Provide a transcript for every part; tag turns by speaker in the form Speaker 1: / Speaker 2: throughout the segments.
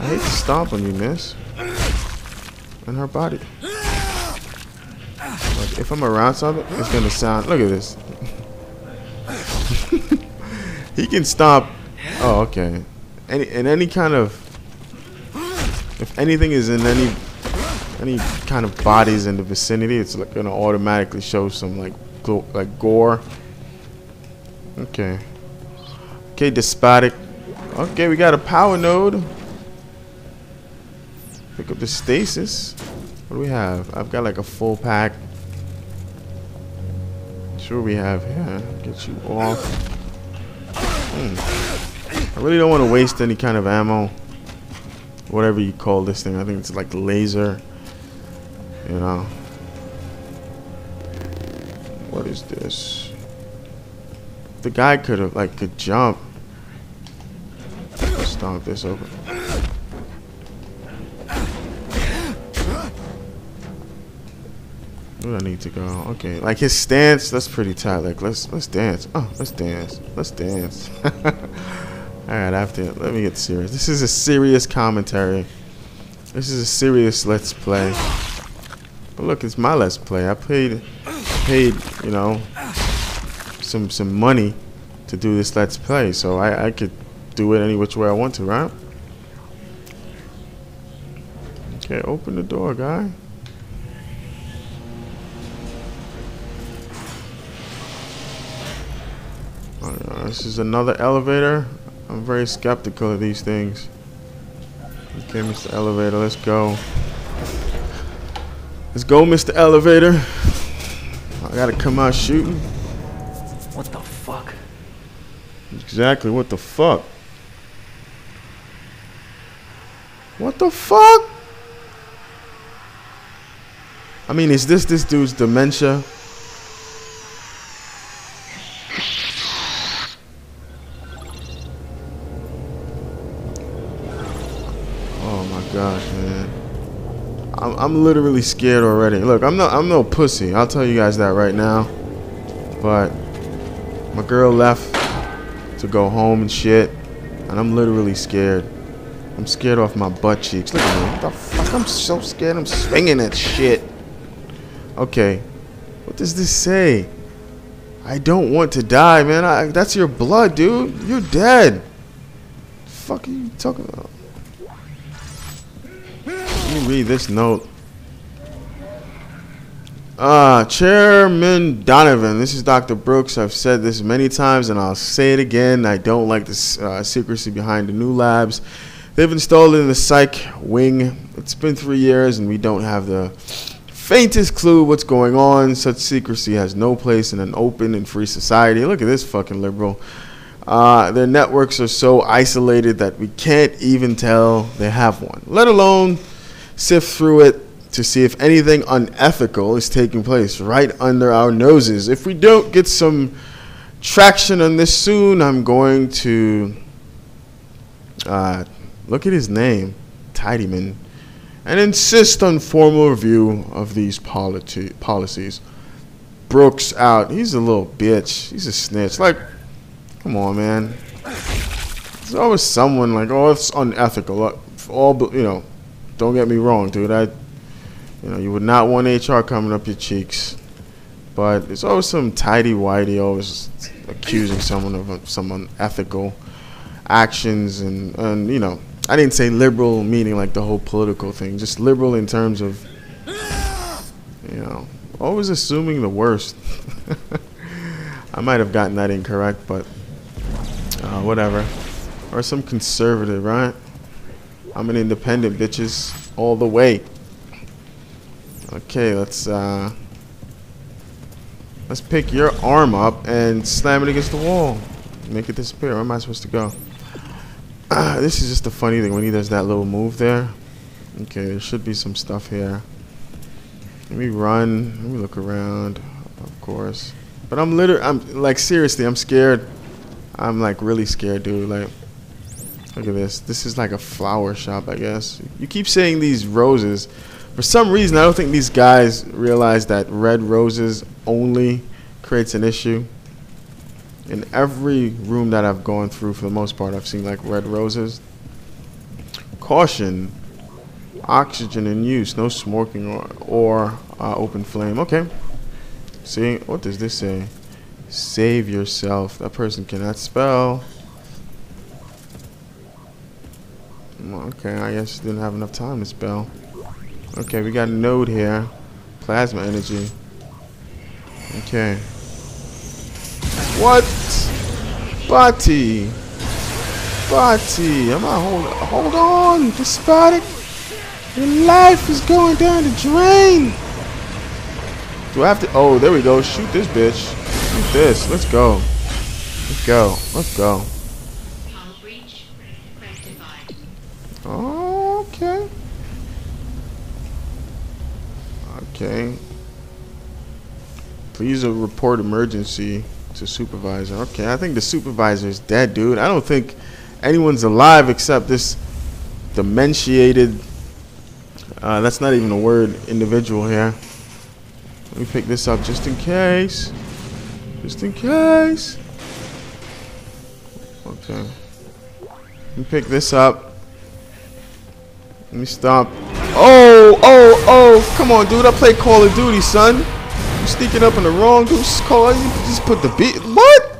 Speaker 1: I hate to stomp on you, miss. And her body. Like, if I'm around something, it's gonna sound. Look at this. he can stomp. Oh, okay. Any in any kind of. If anything is in any any kind of bodies in the vicinity, it's like gonna automatically show some like like gore. Okay. Okay, despotic. Okay, we got a power node. Pick up the stasis. What do we have? I've got like a full pack. Sure we have here. Get you off. Hmm. I really don't want to waste any kind of ammo. Whatever you call this thing. I think it's like laser. You know. What is this? The guy could have like could jump. Stomp this open. Where do I need to go? Okay, like his stance, that's pretty tight. Like let's let's dance. Oh, let's dance. Let's dance. All right, after let me get serious. This is a serious commentary. This is a serious let's play. But look, it's my let's play. I paid paid, you know, some some money to do this let's play, so I I could do it any which way I want to, right? Okay, open the door, guy. Oh, this is another elevator. I'm very skeptical of these things. Okay, Mr. Elevator, let's go. Let's go, Mr. Elevator. I gotta come out shooting.
Speaker 2: What the fuck?
Speaker 1: Exactly, what the fuck? What the fuck? I mean, is this this dude's dementia? Gosh, man. I'm, I'm literally scared already. Look, I'm not I'm no pussy. I'll tell you guys that right now. But my girl left to go home and shit, and I'm literally scared. I'm scared off my butt cheeks. Look at me. What the fuck? I'm so scared. I'm swinging that shit. Okay. What does this say? I don't want to die, man. I, that's your blood, dude. You're dead. fuck are you talking about? Let me read this note. Uh, Chairman Donovan, this is Dr. Brooks. I've said this many times and I'll say it again. I don't like the uh, secrecy behind the new labs. They've installed it in the psych wing. It's been three years and we don't have the faintest clue what's going on. Such secrecy has no place in an open and free society. Look at this fucking liberal. Uh, their networks are so isolated that we can't even tell they have one, let alone sift through it to see if anything unethical is taking place right under our noses. If we don't get some traction on this soon, I'm going to uh, look at his name, Tiedemann, and insist on formal review of these politi- policies. Brooks out. He's a little bitch. He's a snitch. Like, come on, man. There's always someone like, oh, it's unethical. All, you know, don't get me wrong, dude. I, you know, you would not want HR coming up your cheeks. But it's always some tidy whitey always accusing someone of some unethical actions and, and you know, I didn't say liberal meaning like the whole political thing, just liberal in terms of, you know, always assuming the worst. I might have gotten that incorrect, but uh, whatever. Or some conservative, right? I'm an independent, bitches, all the way. Okay, let's uh, let's pick your arm up and slam it against the wall. Make it disappear. Where am I supposed to go? Ah, this is just a funny thing when he does that little move there. Okay, there should be some stuff here. Let me run. Let me look around. Of course. But I'm literally, I'm like seriously, I'm scared. I'm like really scared, dude. Like, look at this. This is like a flower shop, I guess. You keep saying these roses. For some reason, I don't think these guys realize that red roses only creates an issue. In every room that I've gone through, for the most part, I've seen like red roses. Caution. Oxygen in use. No smoking or, or uh, open flame. Okay. See, what does this say? Save yourself. That person cannot spell. Okay, I guess didn't have enough time to spell. Okay, we got a node here. Plasma energy. Okay. What? Bati. Bati. Am I hold hold on, Despotic. Your life is going down the drain. Do I have to oh there we go. Shoot this bitch. Shoot this. Let's go. Let's go. Let's go. Okay. Please report emergency to supervisor. Okay, I think the supervisor is dead, dude. I don't think anyone's alive except this dementiated, uh, that's not even a word, individual here. Let me pick this up just in case. Just in case. Okay. Let me pick this up. Let me stop. Oh, oh, oh. Come on, dude. I play Call of Duty, son. You sneaking up in the wrong dude's car. You just put the beat. What?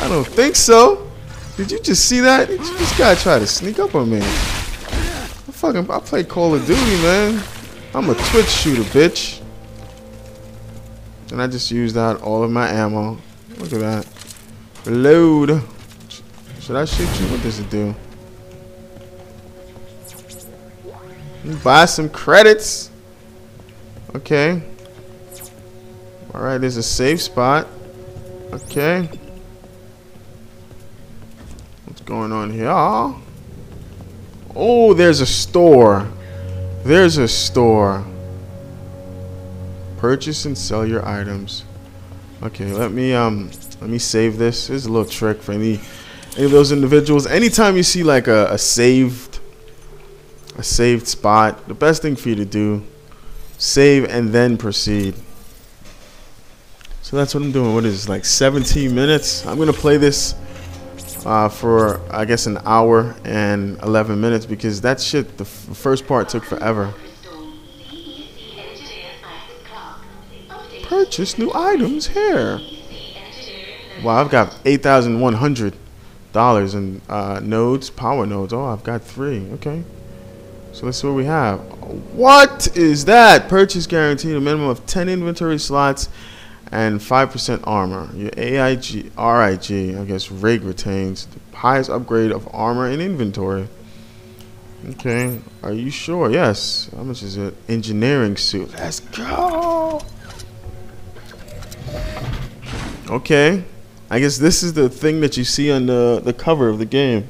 Speaker 1: I don't think so. Did you just see that? Did you just gotta try to sneak up on me? I fucking, I play Call of Duty, man. I'm a Twitch shooter, bitch. And I just used out all of my ammo. Look at that. Reload. Should I shoot you? What does it do? Buy some credits. Okay. Alright, there's a safe spot. Okay. What's going on here? Oh, there's a store. There's a store. Purchase and sell your items. Okay, let me um let me save this. Is a little trick for any any of those individuals. Anytime you see like a, a save a saved spot. The best thing for you to do, save and then proceed. So that's what I'm doing. What is this, like 17 minutes? I'm going to play this uh, for, I guess, an hour and 11 minutes because that shit, the first part took forever. Purchase new items here. Wow, I've got $8,100 in uh, nodes, power nodes. Oh, I've got three. Okay. So let's see what we have. What is that? Purchase guaranteed a minimum of 10 inventory slots and 5% armor. Your AIG, RIG, I guess rig retains the highest upgrade of armor and inventory. Okay, are you sure? Yes. How much is it? Engineering suit. Let's go. Okay. I guess this is the thing that you see on the, the cover of the game.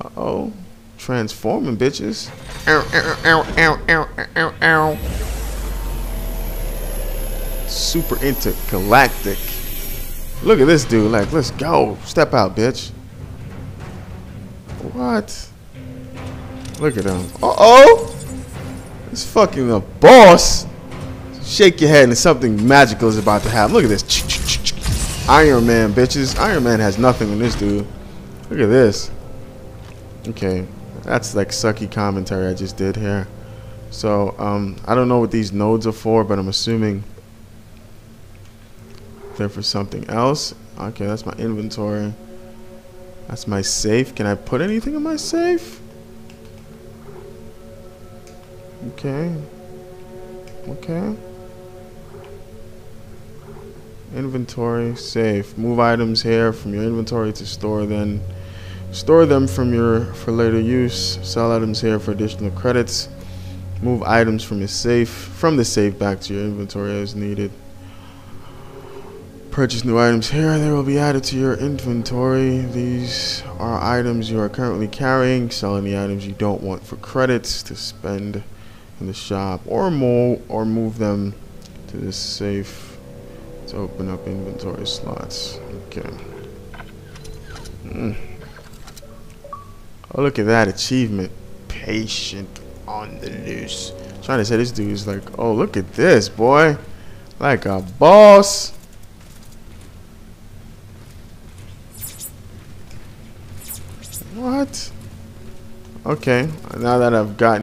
Speaker 1: Uh oh Transforming bitches. Ow, ow, ow, ow, ow, ow, Super intergalactic. Look at this dude. Like, let's go. Step out, bitch. What? Look at him. Uh-oh. It's fucking a boss. Shake your head and something magical is about to happen. Look at this. Iron Man, bitches. Iron Man has nothing on this dude. Look at this. Okay. That's like sucky commentary I just did here. So um, I don't know what these nodes are for, but I'm assuming they're for something else. Okay, that's my inventory. That's my safe. Can I put anything in my safe? Okay. Okay. Inventory, safe. Move items here from your inventory to store, then Store them from your for later use. Sell items here for additional credits. Move items from your safe from the safe back to your inventory as needed. Purchase new items here. They will be added to your inventory. These are items you are currently carrying. Sell any items you don't want for credits to spend in the shop, or move or move them to this safe to open up inventory slots. Okay. Mm. Oh, look at that achievement. Patient on the loose. I'm trying to say this dude is like, oh, look at this, boy. Like a boss. What? Okay, now that I've gotten